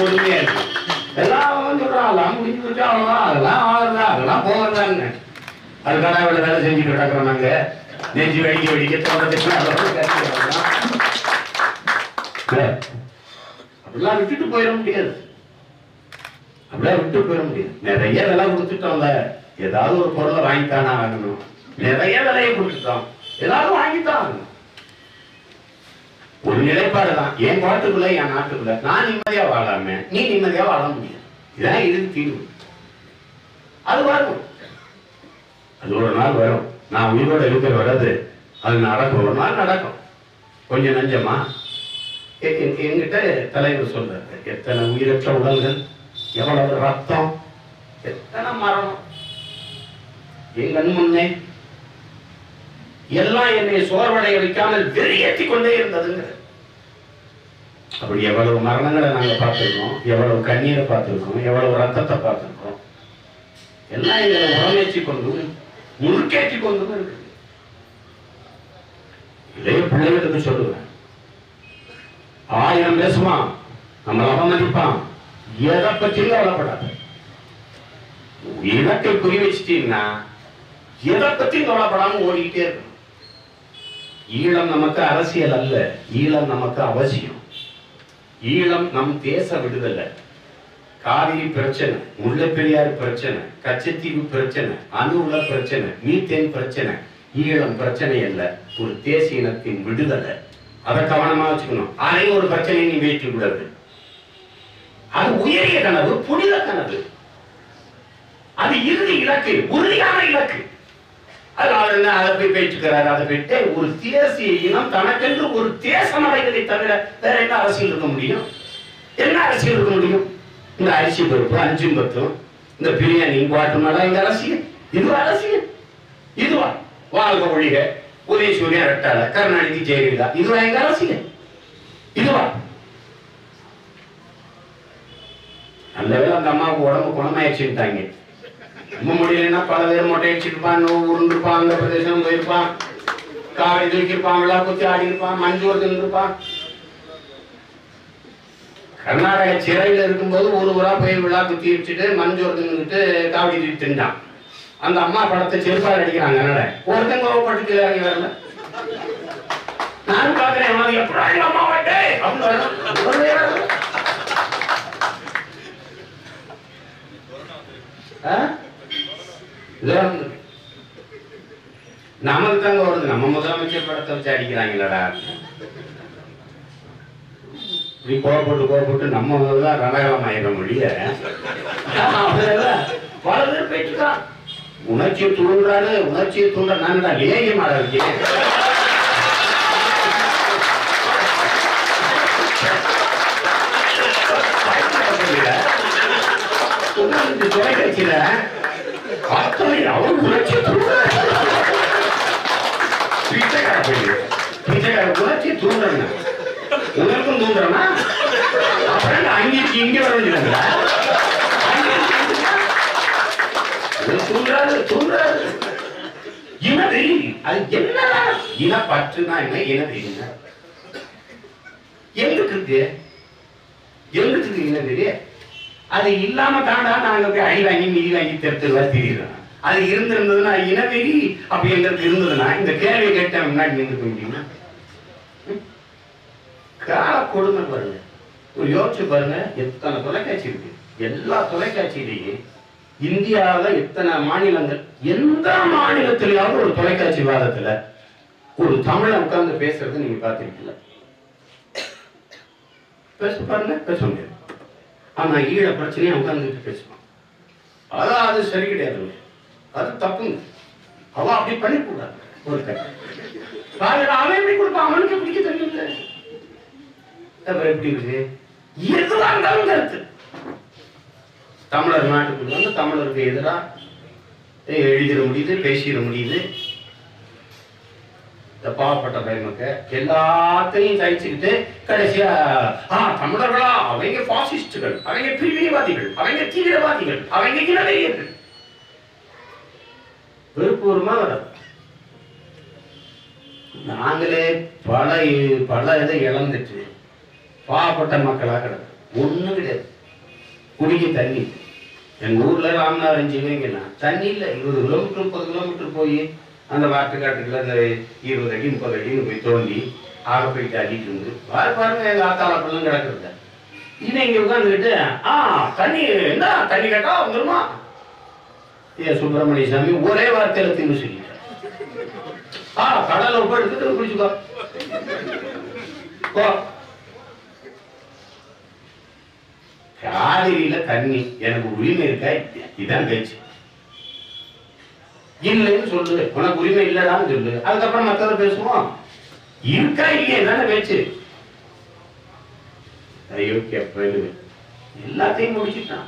பொறுமையா இருக்கு எல்லாம் அவன் சொல்றான் அதெல்லாம் முடிஞ்சு வச்சா அவ்வளவுதான். அதெல்லாம் ஆகுறதா அதெல்லாம் போகிறதாங்க அது கடாவில் வேலை செஞ்சுட்டு கிடக்குறோம் நாங்க. நெஞ்சு வெடிக்க வெடிக்க தோட்டத்துக்கு அப்படிலாம் விட்டுட்டு போயிட முடியாது. அப்படியே விட்டு போயிட முடியாது. நிறைய விலை கொடுத்துட்டோம்ல ஏதாவது ஒரு பொருளை வாங்கித்தானா ஆகணும் நிறைய விலையை கொடுத்துட்டோம். ஏதாவது வாங்கித்தான் ஆகணும். ஒரு நிலைப்பாடு தான். என் பாட்டுக்குள்ள என் நாட்டுக்குள்ள. நான் நிம்மதியா வாழாம நீ நிம்மதியா வாழ முடியாது. இதான் இது தீர்வு. அது வரும். அது ஒரு நாள் வரும். நான் உயிரோட இருக்கிற வராது அது நடக்கும். ஒரு நாள் நடக்கும். கொஞ்சம் நஞ்சமா? என்கிட்ட தலைவர் சொல்றாரு. எத்தனை உயிரற்ற உடல்கள்? எவ்வளவு ரத்தம்? எத்தனை மரணம்? என் கண் முன்னே எல்லாம் என்னை சோர்வடைய வைக்காமல் வெறியேற்றி கொண்டே இருந்ததுங்க அப்படி எவ்வளவு மரணங்களை நாங்க பார்த்திருக்கோம் எவ்வளவு கண்ணீரை பார்த்திருக்கோம் எவ்வளவு ரத்தத்தை பார்த்திருக்கோம். எல்லாம் எங்களை உரமேற்றி கொண்டும் முறுக்கேற்றி கொண்டும் இருக்கு இளைய பிள்ளைகளுக்கு சொல்லுவேன். ஆயிரம் பேசுவான் நம்மளை அவமதிப்பான். எதை பற்றியும் கவலைப்படாத. இலக்கை குறி வச்சிட்டீங்கன்னா எதை பற்றியும் கவலைப்படாம ஓடிக்கிட்டே இருக்கும் ஈழம் நமக்கு அரசியல் அல்ல ஈழம் நமக்கு அவசியம். ஈழம் நம் தேச விடுதலை. காவிரி பிரச்சனை முல்லைப்பெரியாறு பிரச்சனை கச்சத்தீவு பிரச்சனை அணு உல பிரச்சனை மீத்தேன் பிரச்சனை ஈழம் பிரச்சனை அல்ல ஒரு தேசிய இனத்தின் விடுதலை. அதை கவனமா வச்சுக்கணும். அதையும் ஒரு பிரச்சனையை நீ வைக்க கூடாது அது உயரிய கனவு புனித கனவு. அது இறுதி இலக்கு உறுதியான இலக்கு. அதனால என்ன அதை போய் பேச்சுக்கிறாரு அதை போயிட்டு ஒரு தேசிய இனம் தனக்கென்று ஒரு தேசம் அடைவதை தவிர வேற என்ன அரசியல் இருக்க முடியும்? என்ன அரசியல் இருக்க முடியும்? இந்த அரிசி பருப்பு அஞ்சும் பத்தும் இந்த பிரியாணி வாட்டுமாடா இந்த அரசியல். இது அரசியல். இதுவா? வாழ்க ஒழிக. உதயசூரியன் ரெட்டால கருணாநிதி ஜெயலலிதா. இதுவா எங்க அரசியல்? இதுவா? நல்ல வேளை அந்த அம்மாவுக்கு உடம்பு குணமாயிடுச்சுட்டாங்க ரொம்ப முடியலன்னா பல பேர் மொட்டை அடிச்சிருப்பான் நோவு உருண்டிருப்பான் அந்த பிரதேசம் போயிருப்பான். காவடி தூக்கியிருப்பான் விழா குத்தி ஆடி இருப்பான் மஞ்சூர் இருப்பான் கர்நாடக சிறையில் இருக்கும்போது ஒரு ஊரா போய் விழா குத்தி வச்சுட்டு மஞ்சூர் தின்னுட்டு காவடி தூக்கி தின்றான். அந்த அம்மா படத்தை செருப்பால் அடிக்கிறாங்க என்னடா? ஒருத்தங்க கோவப்பட்டு கீழே இறங்கி வரல. நானும் பாக்குறேன் அவன் எப்படா எங்க அம்மா வாட்டே அப்படின்னு வரணும். வரவே வரல. ஆ? இதெல்லாம் நமக்கு தாங்க வருது நம்ம முதலமைச்சர் படத்தை வச்சு அடிக்கிறாங்களடா. இப்படி கோவப்பட்டு கோவப்பட்டு நம்ம தான் ரணகலம் ஆயிட முடிய பல பேர் போயிட்டுதான். உணர்ச்சியை தூண்டுறாரு உணர்ச்சியை தூண்ட நான்டா லேயமாடா இருக்கேன். உணர்ந்து தொலைக்காட்சியில அத்தனை அவர் உணர்ச்சியை தூண்டுறாரு பிச்சைக்கார போயிடு பிச்சைக்கார உணர்ச்சியை தூண்டுறாங்க உனக்கும் தூண்டுறனா அப்புறம் அங்கே இங்க வர வேண்டியதுங்களா தூண்டுறாரு தூண்டுறாரு இனதை அது என்ன இன பற்றுனா என்ன இனதை என்ன எங்களுக்கு இருக்கு எங்கிட்டு இருக்கு இனது அது இல்லாம தாண்டா நாங்க போய் அடி வாங்கி மிதி வாங்கி தெருத்துல திரியிறோம் அது இருந்திருந்ததுன்னா இனவெறி அப்படி எங்களுக்கு இருந்ததுன்னா இந்த கேள்வி கேட்ட முன்னாடி நின்று முடியுமா கால கொடுமை பாருங்க. ஒரு யோசிச்சு பாருங்க எத்தனை தொலைக்காட்சி இருக்கு? எல்லா தொலைக்காட்சியிலையும் இந்தியாவில் எத்தனை மாநிலங்கள் எந்த மாநிலத்திலேயாவது ஒரு தொலைக்காட்சி வாதத்தில் ஒரு தமிழை உட்கார்ந்து பேசுறது நீங்க பார்த்துருக்கீங்களா? பேச பாருங்க பேச முடியாது. ஆனா ஈழ பிரச்சனையை உட்கார்ந்துட்டு பேசுவான். அதான் அது சரி கிடையாது அது தப்புங்க. அவன் அப்படி பண்ணிக்கூடாது. ஒருத்தர் பாருங்க, அவன் எப்படி கொடுப்பான்? அவனுக்கு பிடிக்க தெரியல அப்புறம் எப்படி இருக்கு? எதுவா இருந்தாலும் கருத்து. தமிழர் நாட்டுக்குள்ள வந்து தமிழருக்கு எதிரா எழுதிட முடியுது பேசிட முடியுது. இந்த பாவப்பட்ட பயமக்க எல்லாத்தையும் தயிச்சுக்கிட்டு கடைசியா ஆ தமிழர்களா? அவங்க பாசிஸ்டுகள் அவங்க பிரிவினைவாதிகள் அவங்க தீவிரவாதிகள். அவங்க இனவெறியர்கள். விருப்பூர்வமா வரும். நாங்களே பல பல இதை இழந்துட்டு பாவப்பட்ட மக்களாக கிடக்கும். ஒண்ணும் கிடையாது. குடிக்க தண்ணி. எங்க ஊர்ல ராமநாதன் ஜீவங்கலாம் தண்ணி இல்லை. இருபது கிலோமீட்டர் முப்பது கிலோமீட்டர் போய் அந்த வாட்டுக்காட்டுக்குள்ள அந்த இருபது அடி முப்பது அடின்னு போய் தோண்டி ஆக போயிட்டு அடிட்டு இருந்து. பாரு பாருங்க எங்கள் ஆத்தாள அப்படிலாம் கிடக்குறது. இவன் இங்க உட்காந்துக்கிட்டு ஆ தண்ணி என்ன தண்ணி கேட்டா வந்துருமா? ஏ சுப்பிரமணிய சாமி ஒரே வார்த்தையில தீர்வு சொல்லிட்டார் ஆ கடல்ல போய் எடுத்துட்டு குளிச்சுக்கோ காவிரியில தண்ணி எனக்கு உரிமை இருக்கா? இதான் பேச்சு. இல்லைன்னு சொல்லு. உனக்கு உரிமை இல்லடான்னு சொல்லு. அதுக்கப்புறம் மத்தத பேசுவோம். இருக்கா இல்லையே? தானே பேச்சு. ஐயோ கேப்பது எல்லாத்தையும் முடிச்சுட்டான்.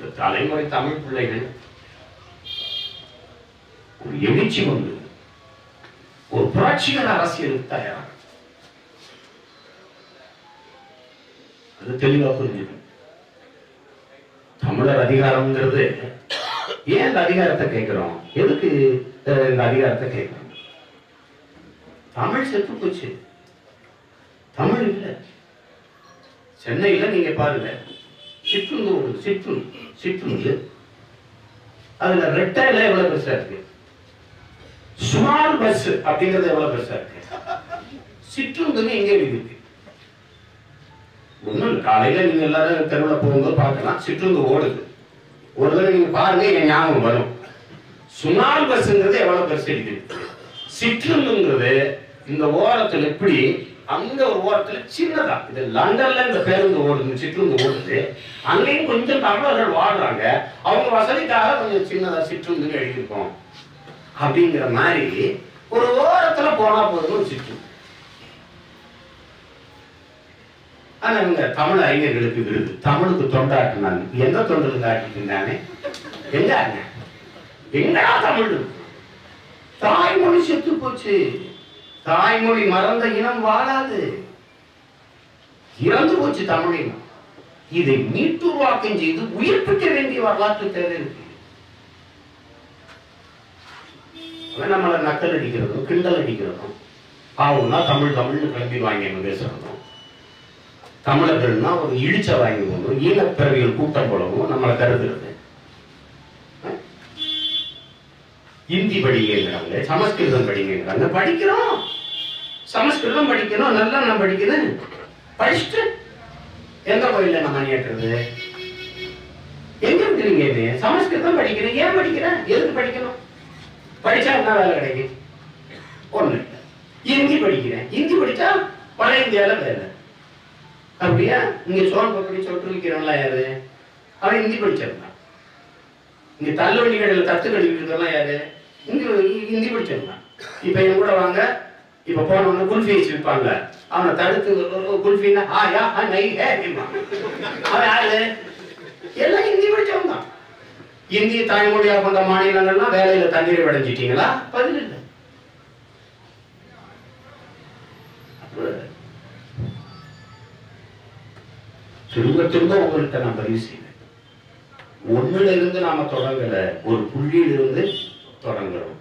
இந்த தலைமுறை தமிழ் பிள்ளைகள் ஒரு எழுச்சி வந்து ஒரு புரட்சிகர அரசியலுக்கு தயாராக. அது தெளிவா புரிஞ்சுக்கணும். தமிழர் அதிகாரம்ங்கிறது ஏன் இந்த அதிகாரத்தை கேட்கிறோம்? எதுக்கு இந்த அதிகாரத்தை கேட்கிறோம்? தமிழ் செத்து போச்சு. தமிழ் இல்ல. சென்னையில நீங்க பாருங்க. சிற்றுந்து ஓடுது சிற்றுந்து சிற்றுந்து அதுல ரெட்டையில எவ்வளவு பெருசா இருக்கு? ஸ்மால் பஸ் அப்படிங்கறது எவ்வளவு பெருசா இருக்கு? சிற்றுந்துன்னு எங்க இருக்கு? ஒன்றும் இல்லை. காலையில நீங்க எல்லாரும் தெருவில் போகும்போது பார்க்கலாம். சிற்றுந்து ஓடுது. ஒரு தடவை நீங்க பாருங்க என் ஞாபகம் வரும். சுனால் பஸ்ங்கிறது எவ்வளவு பெருசு இருக்குது சிற்றுந்துங்கிறது இந்த ஓரத்தில் எப்படி அங்க ஒரு ஓரத்துல சின்னதா இது லண்டன்ல இந்த பேருந்து ஓடுது சிற்றுந்து ஓடுது. அங்கேயும் கொஞ்சம் தமிழர்கள் வாழ்றாங்க. அவங்க வசதிக்காக கொஞ்சம் சின்னதா சிற்றுந்துன்னு எழுதியிருக்கோம். அப்படிங்கிற மாதிரி ஒரு ஓரத்துல போனா போதும் ஒரு சிற்று. ஆனா இவங்க தமிழ் அறிஞர்களுக்கு விருது. தமிழுக்கு தொண்டாட்டினாங்க எந்த தொண்டு காட்டிட்டு எங்க எங்கடா தமிழ்? தாய்மொழி செத்து போச்சு. தாய்மொழி மறந்த இனம் வாழாது. இறந்து போச்சு தமிழின் இதை மீட்டுருவாக்கம் செய்து உயிர்ப்பிக்க வேண்டிய வரலாற்று தேவை இருக்கு. அவன் நம்மளை நக்கல் அடிக்கிறதும் கிண்டல் அடிக்கிறதும் பாவம்னா தமிழ் தமிழ்னு கிளம்பிடுவாங்க நம்ம பேசுறதும் தமிழர்கள்னா ஒரு இழிச்ச வாங்கி போகணும் ஈழப்பிறவிகள் கூட்டம் போலவும் நம்மளை கருதுறது. ஹிந்தி படிங்கிறாங்க சமஸ்கிருதம் படிங்கிறாங்க படிக்கிறோம். சமஸ்கிருதம் படிக்கணும். நல்லா நான் படிக்கிறேன் படிச்சுட்டு எந்த கோயில நான் மணி ஏற்றுறது? எங்க இருக்கிறீங்க இது? சமஸ்கிருதம் படிக்கிறேன் ஏன் படிக்கிறேன் எதுக்கு படிக்கணும்? படிச்சா என்ன வேலை கிடைக்கும்? ஒண்ணு இல்லை. ஹிந்தி படிக்கிறேன். ஹிந்தி படிச்சா வட இந்தியால வேலை. அப்படியா? இங்க சோன் பக்கடி சொட்டு விற்கிறவன்லாம் யாரு? அவன் ஹிந்தி படிச்சிருந்தான் இங்க தள்ளுவண்டி கடையில் தத்து கழுவிட்டு யாரு? இங்க ஹிந்தி படிச்சிருந்தான் இப்ப என் கூட வாங்க இப்ப போனவங்க குல்ஃபி வச்சு விற்பாங்க. அவனை தடுத்து குல்ஃபின்னா ஆ யா ஆ நை ஹே அவன் யாரு? எல்லாம் ஹிந்தி படிச்சவன் தான் இந்திய தாய்மொழியா கொண்ட மாநிலங்கள்லாம் வேலையில தண்ணீர் அடைஞ்சிட்டீங்களா பதில் இல்லை. திரும்ப திரும்ப உங்கள்கிட்ட நான் பதிவு செய்வேன். ஒண்ணுல நாம தொடங்கல ஒரு புள்ளியிலிருந்து தொடங்குறோம்.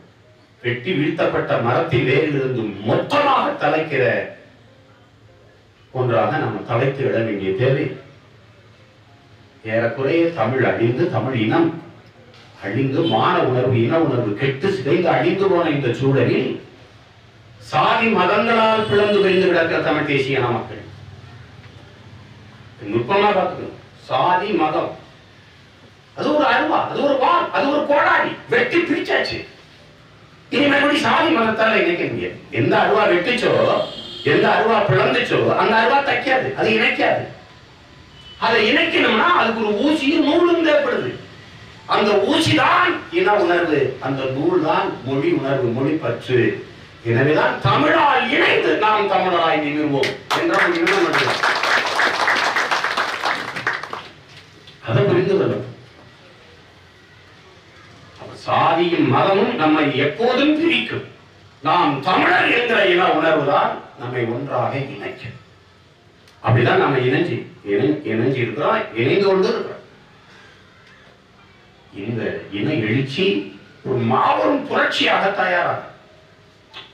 வெட்டி வீழ்த்தப்பட்ட மரத்தின் வேரிலிருந்து மொத்தமாக தலைக்கிற ஒன்றாக நம்ம தலைத்து விட வேண்டிய தேவை. ஏறக்குறைய தமிழ் அழிந்து தமிழ் இனம் அழிந்து மான உணர்வு இன உணர்வு கெட்டு சிதைந்து அழிந்து போன இந்த சூழலில் சாதி மதங்களால் பிளந்து விரிந்து கிடக்கிற தமிழ் தேசிய மக்கள். நுட்பமா பார்த்துக்கணும். சாதி மதம் அது ஒரு அருவா அது ஒரு வால் அது ஒரு கோடாடி வெட்டி பிரிச்சாச்சு. இனி மறுபடியும் சாதி மதத்தால இணைக்க முடியாது எந்த அருவா வெட்டிச்சோ எந்த அருவா பிளந்துச்சோ அந்த அருவா தைக்காது அது இணைக்காது. அதை இணைக்கணும்னா அதுக்கு ஒரு ஊசியும் நூலும் தேவைப்படுது. அந்த ஊசி தான் இன உணர்வு அந்த நூல் தான் மொழி உணர்வு மொழி பற்று. எனவேதான் தமிழால் இணைந்து நாம் தமிழராய் நிமிர்வோம் என்றால் இன்னும் ஜாதியும் மதமும் நம்மை எப்போதும் பிரிக்கும். நாம் தமிழர் என்கிற இன உணர்வுதான் நம்மை ஒன்றாக இணைக்கும். அப்படிதான் நம்ம இணைஞ்சி இணைஞ்சி இருக்கிறோம் இணைந்து கொண்டு இந்த இன எழுச்சி ஒரு மாபெரும் புரட்சியாக தயாராகும்.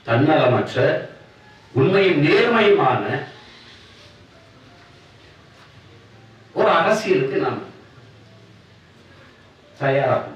தன்னலமற்ற உண்மையும் நேர்மையுமான ஒரு அரசியலுக்கு நாம் தயாராகும்.